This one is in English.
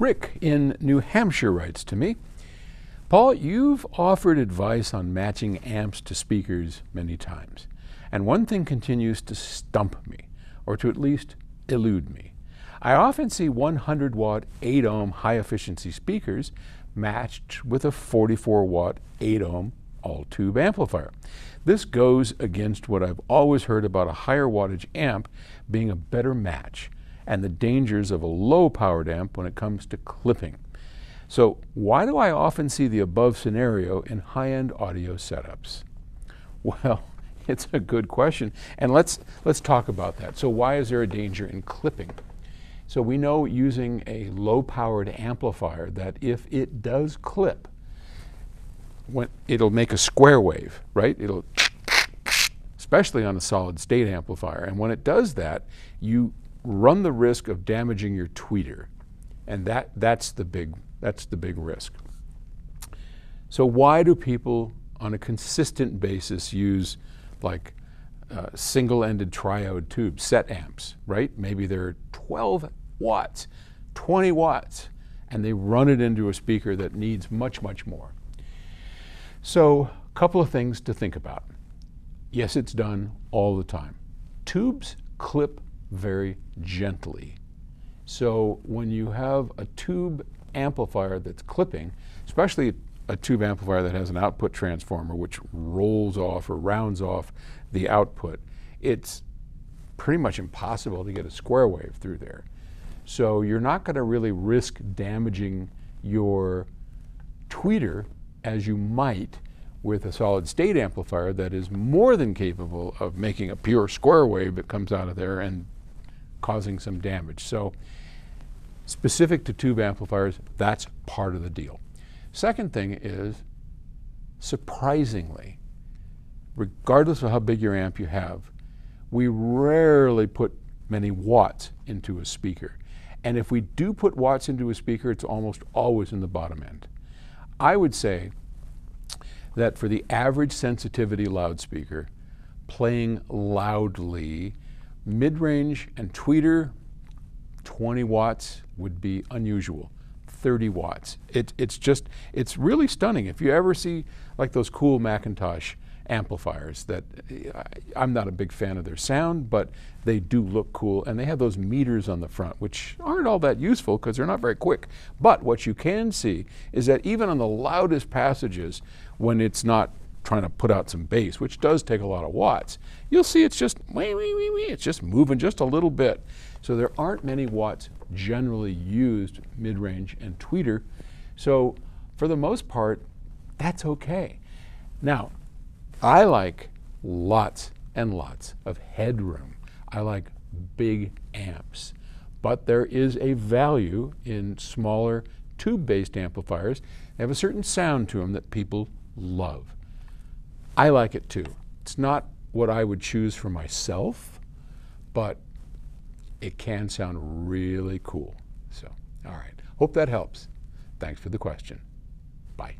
Rick in New Hampshire writes to me Paul, you've offered advice on matching amps to speakers many times, and one thing continues to stump me, or to at least elude me. I often see 100 watt 8 ohm high efficiency speakers matched with a 44 watt 8 ohm all tube amplifier. This goes against what I've always heard about a higher wattage amp being a better match and the dangers of a low powered amp when it comes to clipping. So, why do I often see the above scenario in high end audio setups? Well, it's a good question, and let's, let's talk about that. So, why is there a danger in clipping? So, we know using a low powered amplifier that if it does clip, when it'll make a square wave, right? It'll, especially on a solid state amplifier. And when it does that, you run the risk of damaging your tweeter. And that, that's, the big, that's the big risk. So, why do people on a consistent basis use like uh, single ended triode tubes, set amps, right? Maybe they're 12 watts, 20 watts, and they run it into a speaker that needs much, much more. So, a couple of things to think about. Yes, it's done all the time. Tubes clip very gently. So, when you have a tube amplifier that's clipping, especially a tube amplifier that has an output transformer which rolls off or rounds off the output, it's pretty much impossible to get a square wave through there. So, you're not going to really risk damaging your tweeter as you might with a solid state amplifier that is more than capable of making a pure square wave that comes out of there and causing some damage. So, specific to tube amplifiers, that's part of the deal. Second thing is, surprisingly, regardless of how big your amp you have, we rarely put many watts into a speaker. And if we do put watts into a speaker, it's almost always in the bottom end. I would say that for the average sensitivity loudspeaker, playing loudly, mid range and tweeter, 20 watts would be unusual. 30 watts. It, it's just, it's really stunning. If you ever see like those cool McIntosh amplifiers that I'm not a big fan of their sound, but they do look cool. And they have those meters on the front, which aren't all that useful because they're not very quick. But what you can see is that even on the loudest passages, when it's not trying to put out some bass, which does take a lot of watts, you'll see it's just wee, wee, wee, wee. It's just moving just a little bit. So there aren't many watts generally used mid-range and tweeter. So for the most part, that's okay. Now, I like lots and lots of headroom. I like big amps. But there is a value in smaller tube based amplifiers. They have a certain sound to them that people love. I like it too. It's not what I would choose for myself, but it can sound really cool. So, all right. Hope that helps. Thanks for the question. Bye.